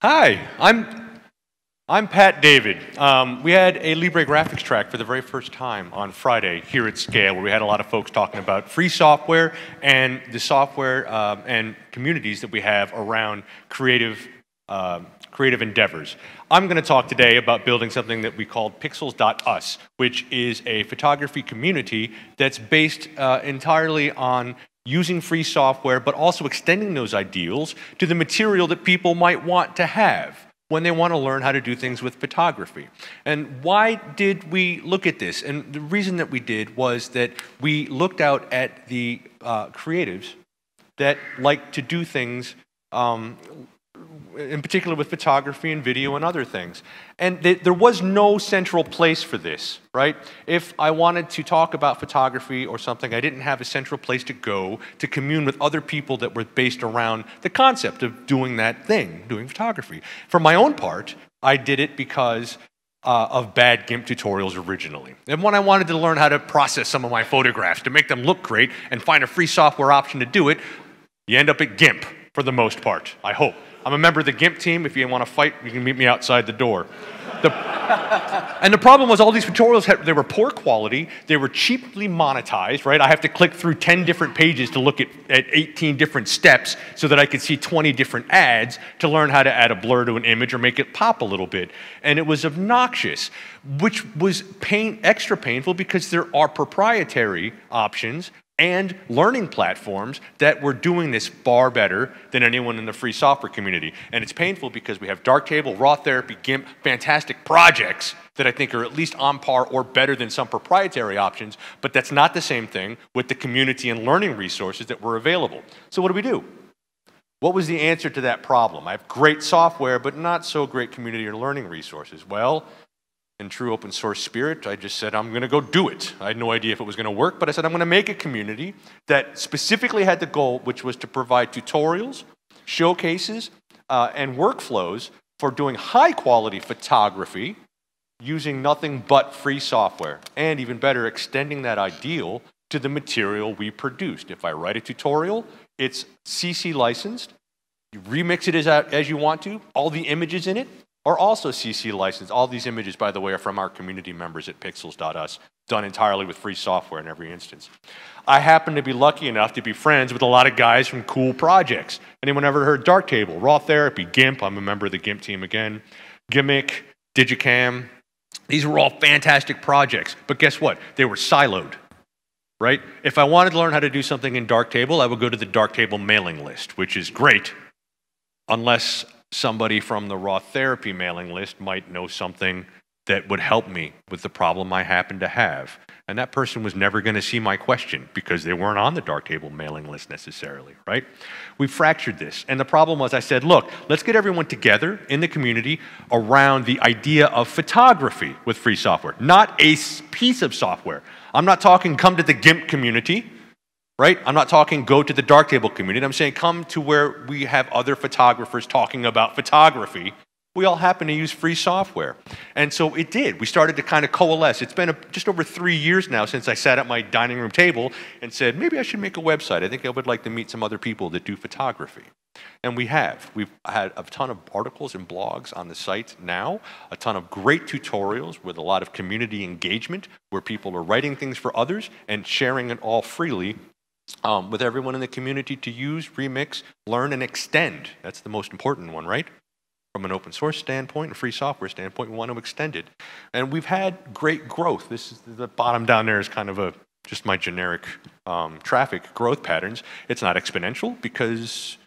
Hi, I'm, I'm Pat David. Um, we had a Libre graphics track for the very first time on Friday here at Scale, where we had a lot of folks talking about free software and the software um, and communities that we have around creative, um, creative endeavors. I'm going to talk today about building something that we called Pixls.us, which is a photography community that's based uh, entirely on using free software, but also extending those ideals to the material that people might want to have when they want to learn how to do things with photography. And why did we look at this? And the reason that we did was that we looked out at the uh, creatives that like to do things um, in particular with photography and video and other things. And th there was no central place for this, right? If I wanted to talk about photography or something, I didn't have a central place to go to commune with other people that were based around the concept of doing that thing, doing photography. For my own part, I did it because uh, of bad GIMP tutorials originally. And when I wanted to learn how to process some of my photographs to make them look great and find a free software option to do it, you end up at GIMP for the most part, I hope. I'm a member of the GIMP team. If you want to fight, you can meet me outside the door. The, and the problem was all these tutorials, had, they were poor quality. They were cheaply monetized, right? I have to click through 10 different pages to look at, at 18 different steps so that I could see 20 different ads to learn how to add a blur to an image or make it pop a little bit. And it was obnoxious, which was pain, extra painful because there are proprietary options and learning platforms that were doing this far better than anyone in the free software community. And it's painful because we have Darktable, RawTherapee, GIMP, fantastic projects that I think are at least on par or better than some proprietary options, but that's not the same thing with the community and learning resources that were available. So what do we do? What was the answer to that problem? I have great software, but not so great community or learning resources. Well, in true open source spirit, I just said, I'm going to go do it. I had no idea if it was going to work, but I said, I'm going to make a community that specifically had the goal, which was to provide tutorials, showcases, uh, and workflows for doing high quality photography using nothing but free software. And even better, extending that ideal to the material we produced. If I write a tutorial, it's CC licensed. You remix it as, as you want to, all the images in it, are also CC licensed. All these images, by the way, are from our community members at pixls.us, done entirely with free software in every instance. I happen to be lucky enough to be friends with a lot of guys from cool projects. Anyone ever heard Darktable, RawTherapee, GIMP? I'm a member of the GIMP team again. G'MIC, digiKam. These were all fantastic projects, but guess what? They were siloed, right? If I wanted to learn how to do something in Darktable, I would go to the Darktable mailing list, which is great, unless somebody from the RawTherapee mailing list might know something that would help me with the problem I happen to have. And that person was never going to see my question because they weren't on the Darktable mailing list necessarily, right? We fractured this. And the problem was I said, look, let's get everyone together in the community around the idea of photography with free software, not a piece of software. I'm not talking come to the GIMP community right? I'm not talking go to the Darktable community. I'm saying come to where we have other photographers talking about photography. We all happen to use free software. And so it did. We started to kind of coalesce. It's been a, just over three years now since I sat at my dining room table and said, maybe I should make a website. I think I would like to meet some other people that do photography. And we have. We've had a ton of articles and blogs on the site now, a ton of great tutorials with a lot of community engagement where people are writing things for others and sharing it all freely um, with everyone in the community to use, remix, learn, and extend. That's the most important one, right? From an open source standpoint and free software standpoint, we want to extend it. And we've had great growth. This is the bottom down there is kind of a just my generic um, traffic growth patterns. It's not exponential because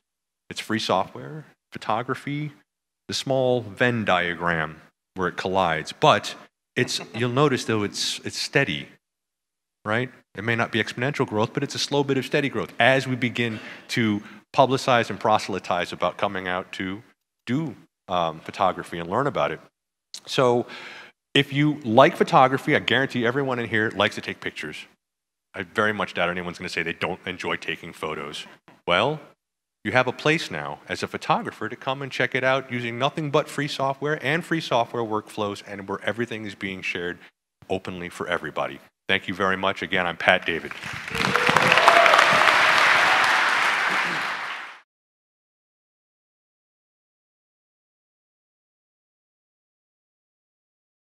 it's free software, photography, the small Venn diagram where it collides. But it's you'll notice though it's it's steady, right? It may not be exponential growth, but it's a slow bit of steady growth as we begin to publicize and proselytize about coming out to do um, photography and learn about it. So, if you like photography, I guarantee everyone in here likes to take pictures. I very much doubt anyone's going to say they don't enjoy taking photos. Well, you have a place now as a photographer to come and check it out using nothing but free software and free software workflows and where everything is being shared openly for everybody. Thank you very much. Again, I'm Pat David.